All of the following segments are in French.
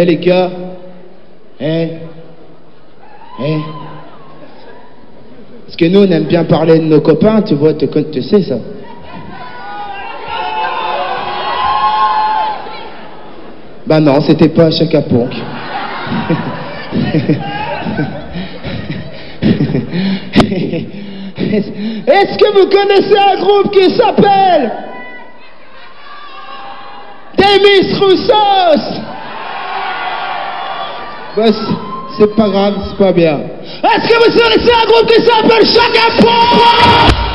Eh les gars, eh, eh. Parce que nous on aime bien parler de nos copains, tu vois, tu, tu sais ça. Bah non, c'était pas Chaka Ponk. Est-ce que vous connaissez un groupe qui s'appelle Demis Roussos? C'est- pas grave, c'est pas bien. Est-ce que vous connaissez un groupe qui s'appelle Chaka Ponk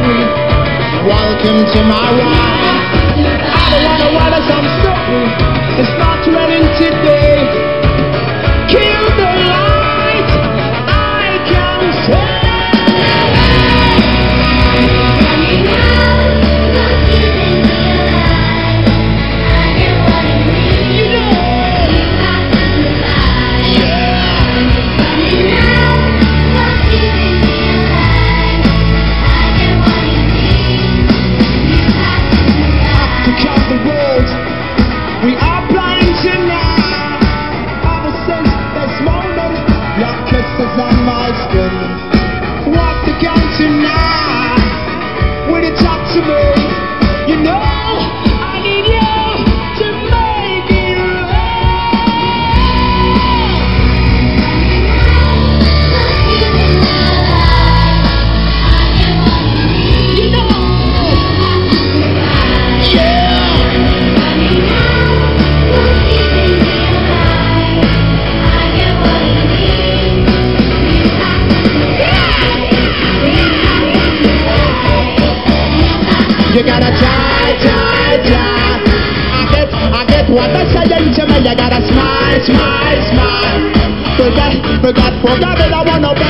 Hurry. Welcome to my ride. I don't wanna wait as I'm sorry. It's not raining today.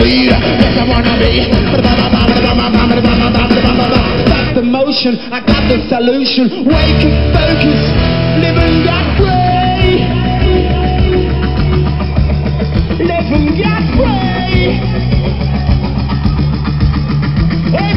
lead, yes I wanna be. That's the motion, I got the solution. Wake and focus, living that way. Living that way. Hey,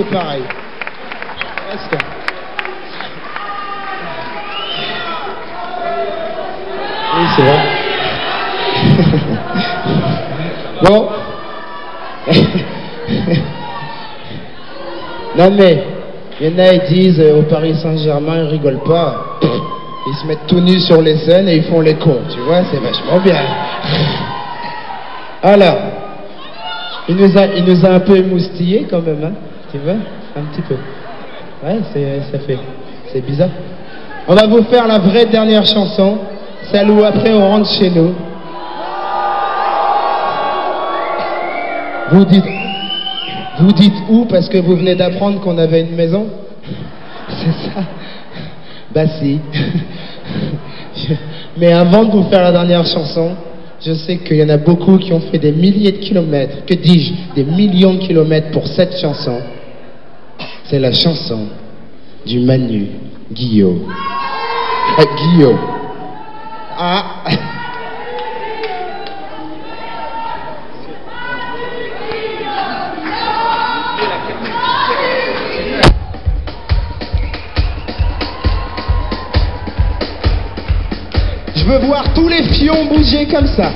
presque pareil. Presque. Oui, c'est vrai. bon. non mais, il y en a, ils disent euh, au Paris Saint-Germain, ils rigolent pas. Ils se mettent tout nus sur les scènes et ils font les cons, tu vois, c'est vachement bien. Alors, il nous a, il nous a un peu émoustillé quand même, hein, tu vois, un petit peu. Ouais, ça fait, c'est bizarre. On va vous faire la vraie dernière chanson, celle où après on rentre chez nous. Vous dites, vous dites où parce que vous venez d'apprendre qu'on avait une maison? C'est ça Bah si. Mais avant de vous faire la dernière chanson, je sais qu'il y en a beaucoup qui ont fait des milliers de kilomètres, que dis-je, des millions de kilomètres pour cette chanson. C'est la chanson du Manu Guillaume. Ah, Guillaume. Ah. Je veux voir tous les fions bouger comme ça.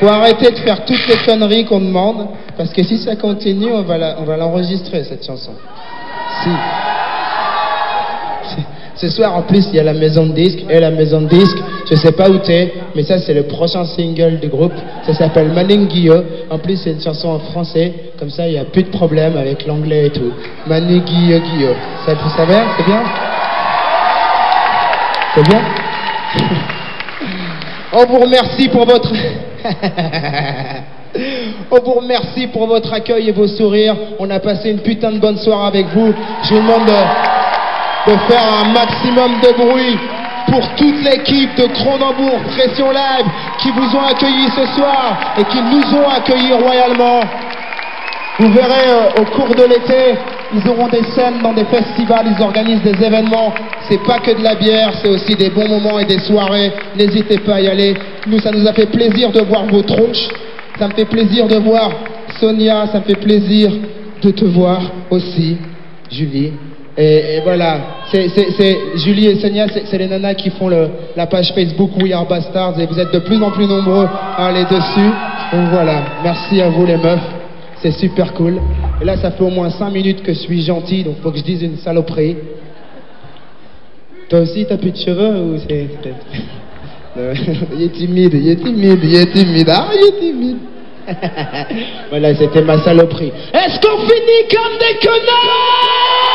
Faut, arrêter de faire toutes les conneries qu'on demande, parce que si ça continue, on va l'enregistrer, cette chanson. Si. Ce soir, en plus, il y a la maison de disque, et la maison de disque, je sais pas où t'es, mais ça, c'est le prochain single du groupe. Ça s'appelle Manning Guillaume. En plus, c'est une chanson en français, comme ça, il n'y a plus de problème avec l'anglais et tout. Guillaume Guillaume. Ça, vous c'est bien? C'est bien? On vous remercie pour votre... Accueil et vos sourires. On a passé une putain de bonne soirée avec vous. Je vous demande de, de faire un maximum de bruit pour toute l'équipe de Cronenbourg Pression Live qui vous ont accueillis ce soir et qui nous ont accueillis royalement. Vous verrez euh, au cours de l'été, ils auront des scènes dans des festivals, ils organisent des événements. C'est pas que de la bière, c'est aussi des bons moments et des soirées. N'hésitez pas à y aller. Nous, ça nous a fait plaisir de voir vos tronches. Ça me fait plaisir de voir Sonia, ça me fait plaisir de te voir aussi, Julie. Et, voilà, c'est Julie et Sonia, c'est les nanas qui font la page Facebook We Are Bastards et vous êtes de plus en plus nombreux à aller dessus. Donc voilà, merci à vous les meufs. C'est super cool. Et là, ça fait au moins 5 minutes que je suis gentil, donc faut que je dise une saloperie. Toi aussi, t'as plus de cheveux ou c'est. il est timide, il est timide, il est timide. Ah, il est timide. voilà, c'était ma saloperie. Est-ce qu'on finit comme des connards?